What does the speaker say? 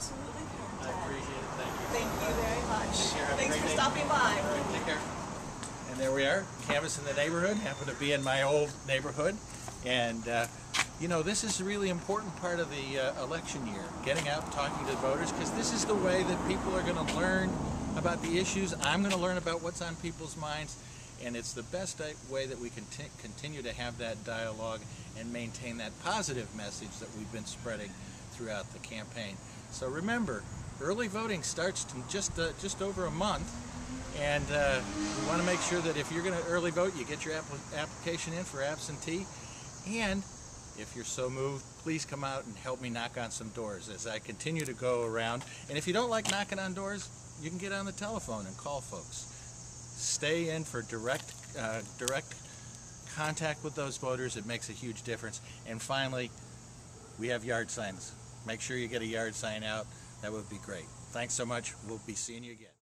absolutely can, I appreciate it. Thank you. Thank you very much. Take care. Have a Thanks great for day. stopping by. All right, take care. And there we are, canvassing the neighborhood. Happen to be in my old neighborhood, and uh, you know this is a really important part of the uh, election year. Getting out, and talking to voters, because this is the way that people are going to learn about the issues. I'm going to learn about what's on people's minds, and it's the best way that we can t- continue to have that dialogue and maintain that positive message that we've been spreading throughout the campaign. So remember, early voting starts just uh, just over a month. And uh, we want to make sure that if you're going to early vote, you get your app- application in for absentee. And if you're so moved, please come out and help me knock on some doors as I continue to go around. And if you don't like knocking on doors, you can get on the telephone and call folks. Stay in for direct, uh, direct contact with those voters. It makes a huge difference. And finally, we have yard signs. Make sure you get a yard sign out. That would be great. Thanks so much. We'll be seeing you again.